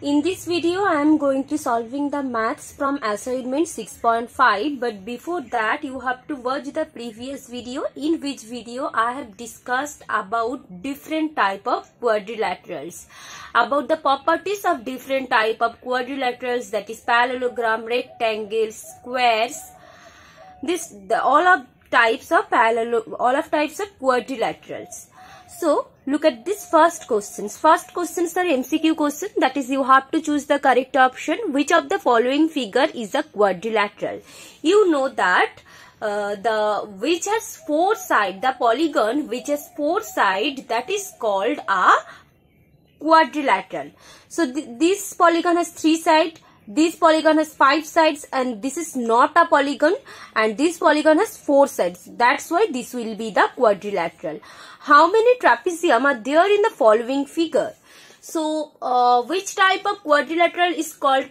In this video, I am going to solving the maths from assignment 6.5 but before that you have to watch the previous video in which video I have discussed about different type of quadrilaterals. About the properties of different type of quadrilaterals that is parallelogram, rectangles, squares this the, all of types of parallel all of types of quadrilaterals so look at this first questions. First questions are MCQ question that is you have to choose the correct option. Which of the following figure is a quadrilateral? You know that uh, the which has four side the polygon which has four side that is called a quadrilateral. So th this polygon has three side this polygon has five sides and this is not a polygon and this polygon has four sides. That's why this will be the quadrilateral. How many trapezium are there in the following figure? So, uh, which type of quadrilateral is called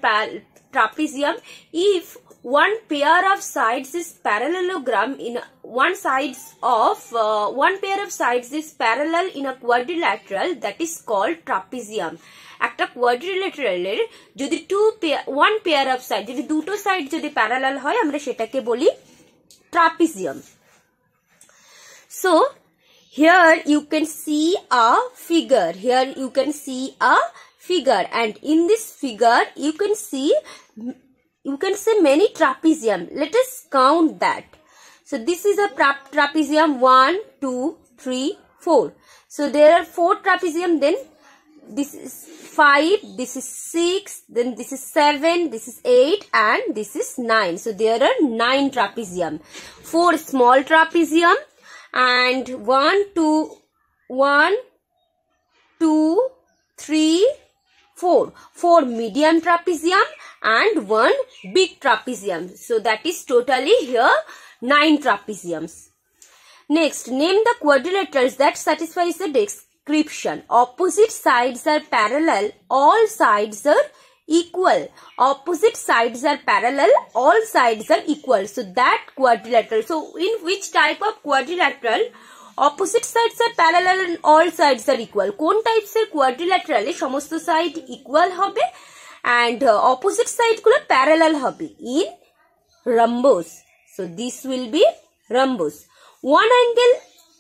trapezium? If one pair of sides is parallelogram in one sides of uh, one pair of sides is parallel in a quadrilateral that is called trapezium একটা কোয়াড্রিলেটারালের যদি two one pair of side যদি দুটো side যদি parallel হয় আমরা সেটাকে বলি trapezium so here you can see a figure here you can see a figure and in this figure you can see you can say many trapezium let us count that so this is a trapezium one two three four so there are four trapezium then this is 5, this is 6, then this is 7, this is 8 and this is 9. So there are 9 trapezium. 4 small trapezium and 1, 2, 1, 2, 3, 4. 4 medium trapezium and 1 big trapezium. So that is totally here 9 trapeziums. Next, name the quadrilaterals that satisfies the description. Opposite sides are parallel, all sides are equal. Opposite sides are parallel, all sides are equal. So that quadrilateral. So in which type of quadrilateral? Opposite sides are parallel all sides are equal কোন টাইপসের কোয়ার্ডিল্যাটারালে সমস্ত side equal হবে and opposite সাইডগুলো parallel হবে in rhombus so this will be rhombus one angle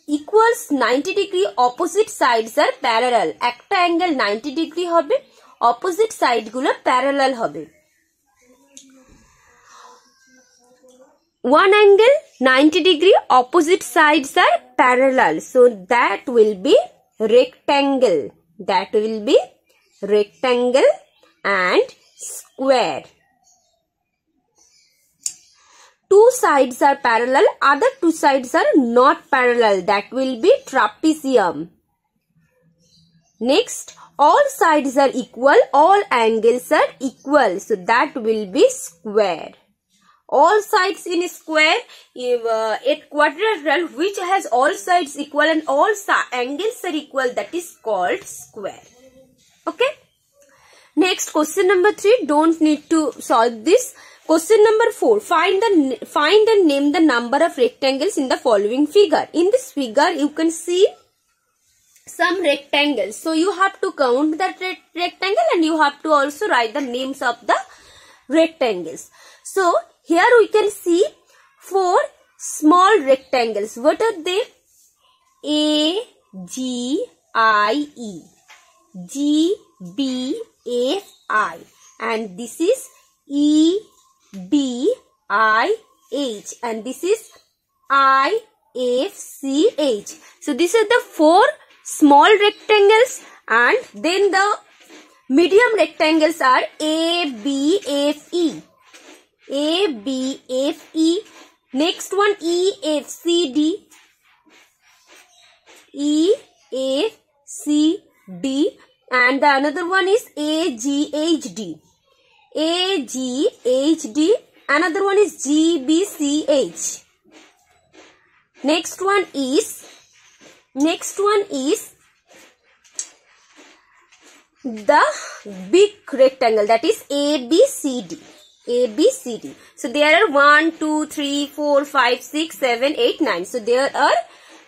equals ninety degree opposite sides are parallel একটা angle ninety degree হবে opposite সাইডগুলো প্যারালাল হবে. One angle ninety degree opposite sides are parallel so that will be rectangle that will be rectangle and square two sides are parallel, other two sides are not parallel. That will be trapezium. Next, all sides are equal, all angles are equal. So that will be square. All sides in a square, if, uh, a quadrilateral which has all sides equal and all angles are equal, that is called square. Okay. Next, question number 3, don't need to solve this. Question number 4. Find the find and name the number of rectangles in the following figure. In this figure, you can see some rectangles. So, you have to count that rectangle and you have to also write the names of the rectangles. So, here we can see four small rectangles. What are they? A, G, I, E. G, B, A, I. And this is E, B I H and this is I F C H. So these are the four small rectangles and then the medium rectangles are A B F E. A B F E. Next one E F C D. E F C D and the another one is A, G, H, D. A, G, H, D. Another one is GBCH. Next one is, next one is the big rectangle that is ABCD. ABCD. So there are 1, 2, 3, 4, 5, 6, 7, 8, 9. So there are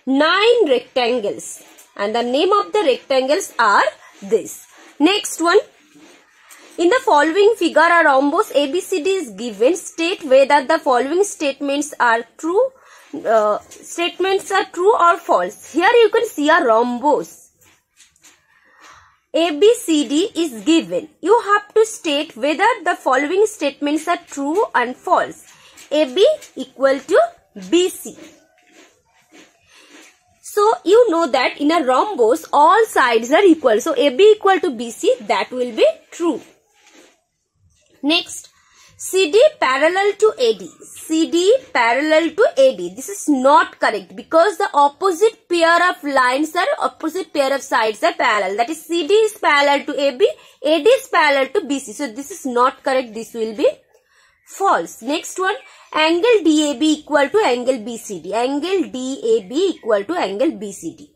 9 rectangles. and the name of the rectangles are this. Next one. In the following figure, a rhombus ABCD is given. State whether the following statements are true. Uh, statements are true or false. Here you can see a rhombus. ABCD is given. You have to state whether the following statements are true and false. AB equal to BC. So you know that in a rhombus all sides are equal. So AB equal to BC that will be true. Next CD parallel to AD. CD parallel to AD. This is not correct because the opposite pair of lines are opposite pair of sides are parallel. That is CD is parallel to AB. AD is parallel to BC. So this is not correct. This will be false. Next one angle DAB equal to angle BCD. Angle DAB equal to angle BCD.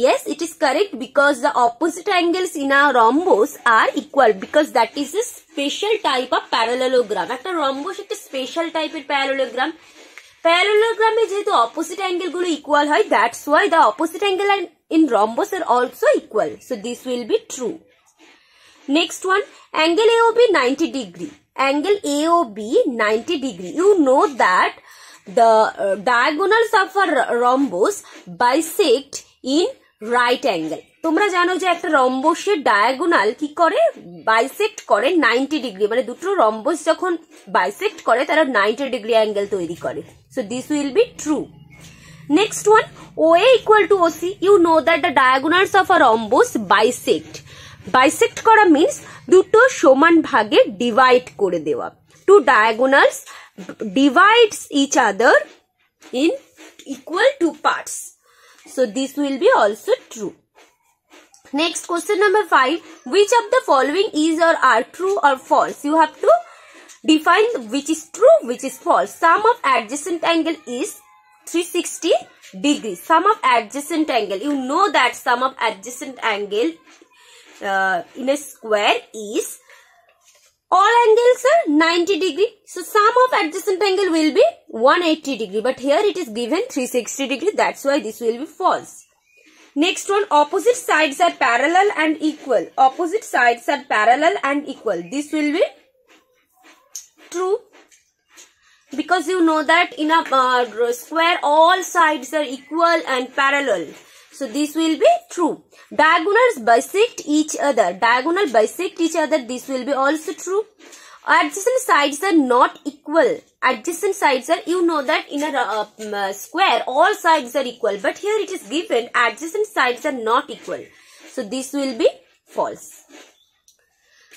Yes, it is correct because the opposite angles in a rhombus are equal because that is a special type of parallelogram. একটা rhombus একটা special টাইপের parallelogram. Parallelogram যেহেতু opposite angle গুলো equal হয় that's why the opposite angle in rhombus are also equal. So this will be true. Next one, angle AOB 90 degree angle AOB 90 degree. You know that the uh, diagonals of a rhombus bisect in right angle তোমরা জানো যে একটা রম্বসের diagonal কি করে? Bisect করে ninety degree মানে দুটো rhombus যখন বাইসেক্ট করে, তারা নাইনটি ডিগ্রি অ্যাঙ্গেল তৈরি করে। So this will be true next one O A equal to OC you know that the diagonals of a rhombus bisect bisect করা মিনস দুটো সমান ভাগে ডিভাইড করে দেওয়া। Two diagonals divides each other in equal two parts so this will be also true. Next question number 5 which of the following is or are true or false? You have to define which is true which is false. Sum of adjacent angle is 360 degrees sum of adjacent angle. You know that sum of adjacent angle uh, in a square is all angles are 90 degree. So sum of adjacent angle will be 180 degree. But here it is given 360 degree. That's why this will be false. Next one, opposite sides are parallel and equal. Opposite sides are parallel and equal. This will be true. Because you know that in a uh, square all sides are equal and parallel. So this will be true. Diagonals bisect each other. Diagonal bisect each other. This will be also true. Adjacent sides are not equal. Adjacent sides are, you know that in a uh, uh, square, all sides are equal. But here it is given, adjacent sides are not equal. So this will be false.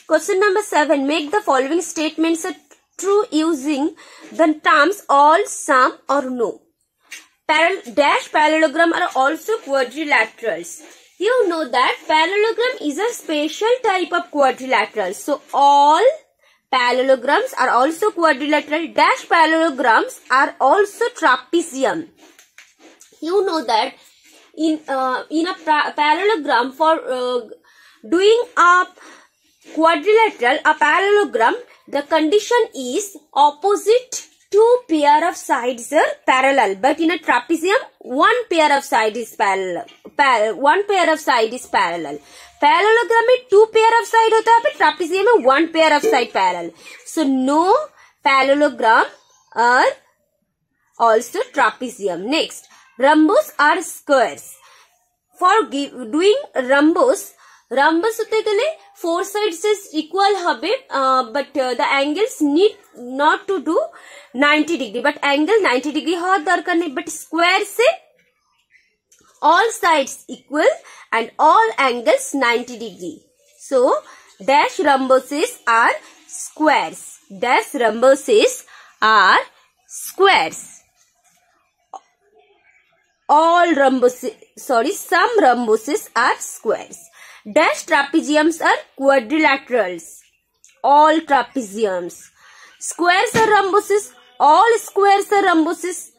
Question number 7. Make the following statements are true using the terms all, some or no. Paral dash parallelogram are also quadrilaterals. You know that parallelogram is a special type of quadrilateral. So all parallelograms are also quadrilateral. Dash parallelograms are also trapezium. You know that in uh, in a parallelogram for uh, doing a quadrilateral, a parallelogram, the condition is opposite two pair of sides are parallel. But in a trapezium one pair of side is parallel par, one pair of side is parallel. Parallelogram में two pair of side होता है trapezium में one pair of side parallel. So no parallelogram are also trapezium. Next rhombus are squares. For give, doing rhombus rhombus होते के लिए four sides is equal হবে uh, but uh, the angles need not to do 90 degree but angle 90 degree হওয়ার দরকার নেই but square say all sides equal and all angles 90 degree so dash rhombuses are squares dash rhombuses are squares all rhombuses sorry some rhombuses are squares dash trapeziums are quadrilaterals all trapeziums squares are rhombuses all squares are rhombuses.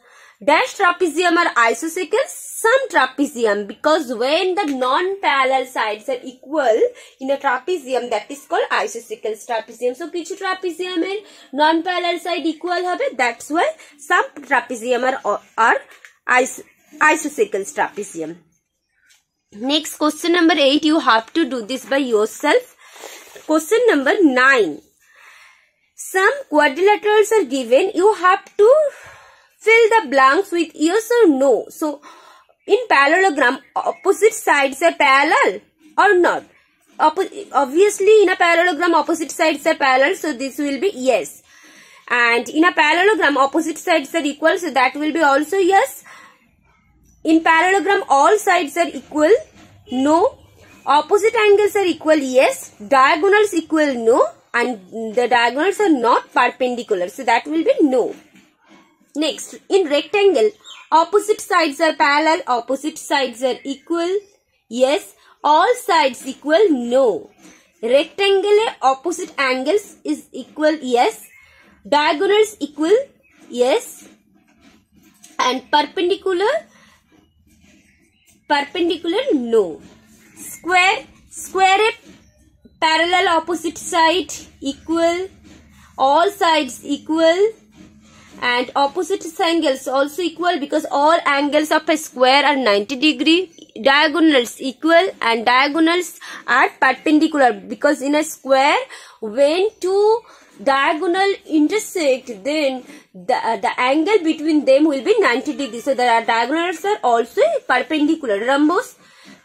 Dash trapezium are isosceles, some trapezium because when the non-parallel sides are equal in a trapezium that is called isosceles trapezium. So কিছু trapezium and non-parallel side equal হবে that's why some trapezium are, are is, isosceles trapezium. Next question number 8 you have to do this by yourself. Question number 9. Some quadrilaterals are given. You have to fill the blanks with yes or no. So in parallelogram opposite sides are parallel or not. Oppo obviously in a parallelogram opposite sides are parallel so this will be yes. And in a parallelogram opposite sides are equal so that will be also yes in parallelogram, all sides are equal. No. Opposite angles are equal. Yes. Diagonals equal. No. And the diagonals are not perpendicular. So that will be no. Next, in rectangle, opposite sides are parallel. Opposite sides are equal. Yes. All sides equal. No. Rectangle opposite angles is equal. Yes. Diagonals equal. Yes. And perpendicular perpendicular? No. Square square parallel opposite side equal all sides equal and opposite angles also equal because all angles of a square are 90 degree diagonals equal and diagonals are perpendicular because in a square when two diagonal intersect then the, uh, the angle between them will be 90 degrees. So the diagonals are also perpendicular. Rhombus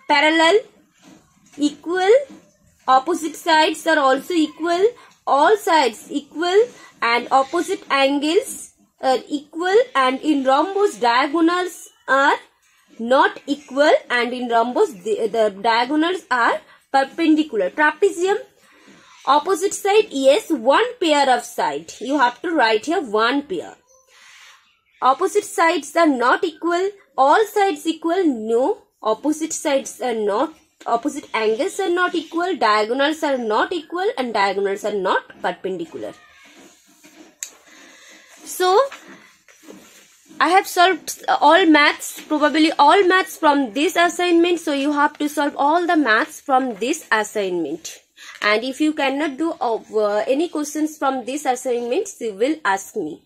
parallel equal opposite sides are also equal all sides equal and opposite angles are equal and in rhombus diagonals are not equal and in rhombus the, the diagonals are perpendicular trapezium Opposite side, yes, one pair of side. You have to write here one pair. Opposite sides are not equal. All sides equal. No. Opposite sides are not opposite angles are not equal, diagonals are not equal and diagonals are not perpendicular. So, I have solved all maths, probably all maths from this assignment. So, you have to solve all the maths from this assignment and if you cannot do uh, any questions from this assignment you will ask me